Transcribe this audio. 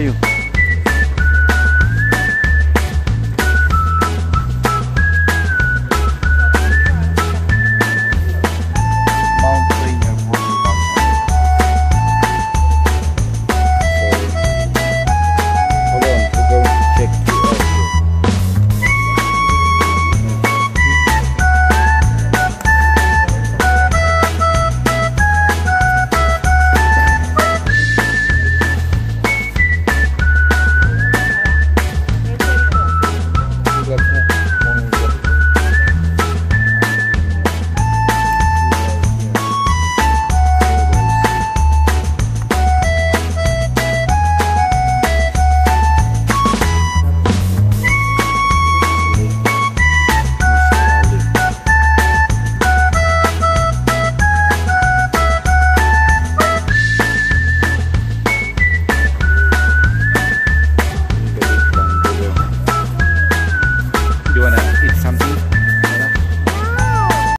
you?